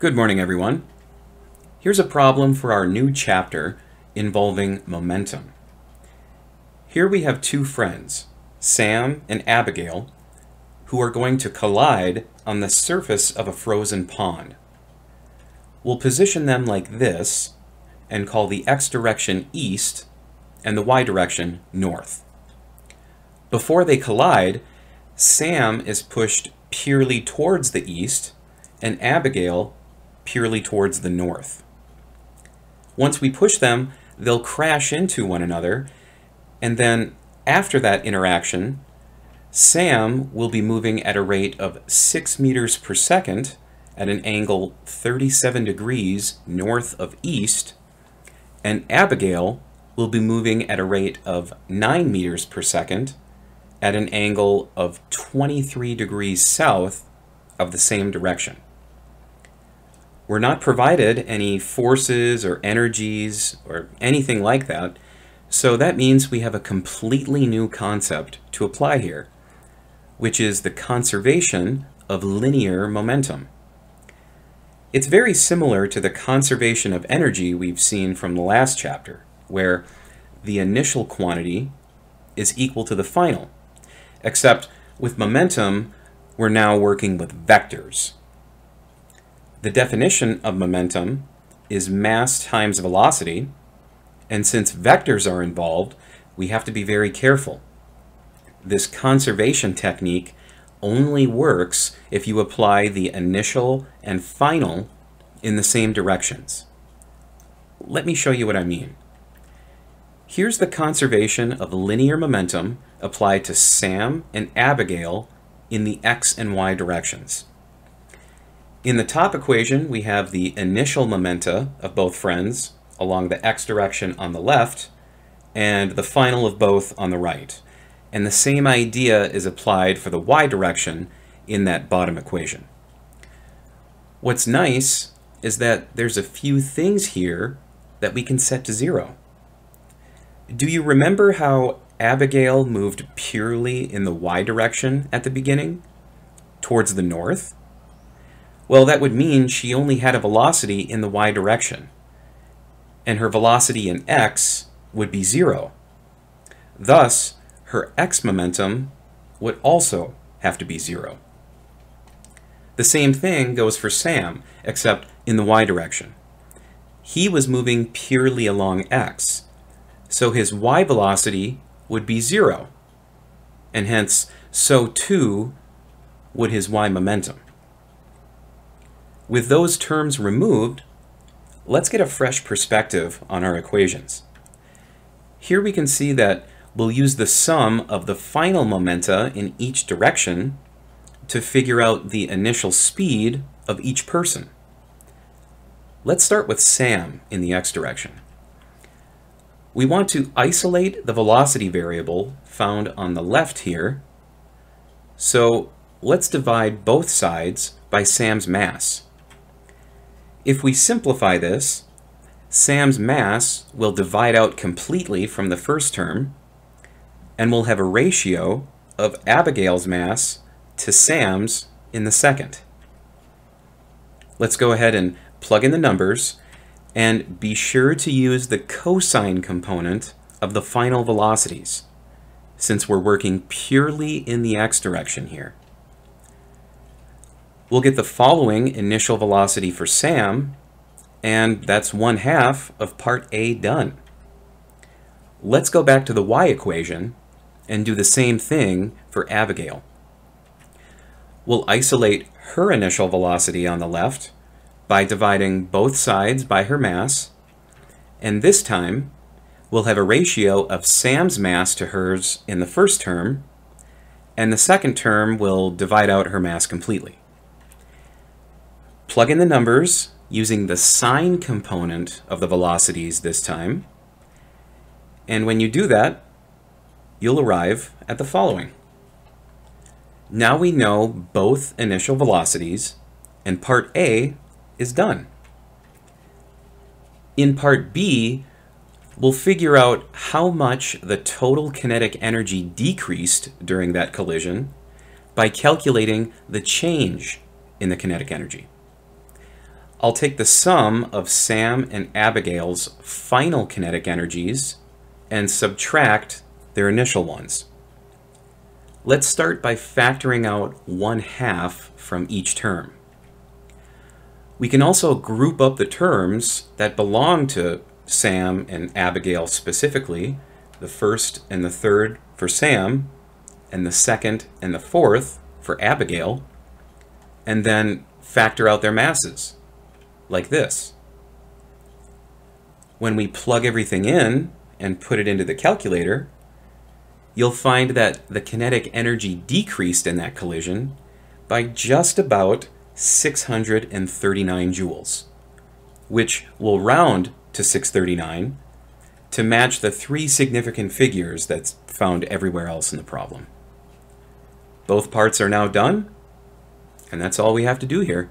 Good morning, everyone. Here's a problem for our new chapter involving momentum. Here we have two friends, Sam and Abigail, who are going to collide on the surface of a frozen pond. We'll position them like this and call the x direction east and the y direction north. Before they collide, Sam is pushed purely towards the east and Abigail purely towards the north. Once we push them, they'll crash into one another, and then after that interaction, Sam will be moving at a rate of 6 meters per second at an angle 37 degrees north of east, and Abigail will be moving at a rate of 9 meters per second at an angle of 23 degrees south of the same direction. We're not provided any forces or energies or anything like that, so that means we have a completely new concept to apply here, which is the conservation of linear momentum. It's very similar to the conservation of energy we've seen from the last chapter, where the initial quantity is equal to the final, except with momentum, we're now working with vectors. The definition of momentum is mass times velocity, and since vectors are involved, we have to be very careful. This conservation technique only works if you apply the initial and final in the same directions. Let me show you what I mean. Here's the conservation of linear momentum applied to Sam and Abigail in the x and y directions. In the top equation, we have the initial momenta of both friends along the x direction on the left, and the final of both on the right. And the same idea is applied for the y direction in that bottom equation. What's nice is that there's a few things here that we can set to zero. Do you remember how Abigail moved purely in the y direction at the beginning, towards the north? Well, that would mean she only had a velocity in the y direction, and her velocity in x would be zero. Thus, her x momentum would also have to be zero. The same thing goes for Sam, except in the y direction. He was moving purely along x, so his y velocity would be zero, and hence, so too would his y momentum. With those terms removed, let's get a fresh perspective on our equations. Here we can see that we'll use the sum of the final momenta in each direction to figure out the initial speed of each person. Let's start with Sam in the x direction. We want to isolate the velocity variable found on the left here, so let's divide both sides by Sam's mass. If we simplify this, Sam's mass will divide out completely from the first term, and we'll have a ratio of Abigail's mass to Sam's in the second. Let's go ahead and plug in the numbers, and be sure to use the cosine component of the final velocities, since we're working purely in the x direction here we'll get the following initial velocity for Sam, and that's one half of part A done. Let's go back to the y equation and do the same thing for Abigail. We'll isolate her initial velocity on the left by dividing both sides by her mass, and this time we'll have a ratio of Sam's mass to hers in the first term, and the second term will divide out her mass completely. Plug in the numbers using the sine component of the velocities this time. And when you do that, you'll arrive at the following. Now we know both initial velocities, and part A is done. In part B, we'll figure out how much the total kinetic energy decreased during that collision by calculating the change in the kinetic energy. I'll take the sum of Sam and Abigail's final kinetic energies and subtract their initial ones. Let's start by factoring out one half from each term. We can also group up the terms that belong to Sam and Abigail specifically, the first and the third for Sam, and the second and the fourth for Abigail, and then factor out their masses, like this. When we plug everything in and put it into the calculator, you'll find that the kinetic energy decreased in that collision by just about 639 joules, which will round to 639 to match the three significant figures that's found everywhere else in the problem. Both parts are now done, and that's all we have to do here.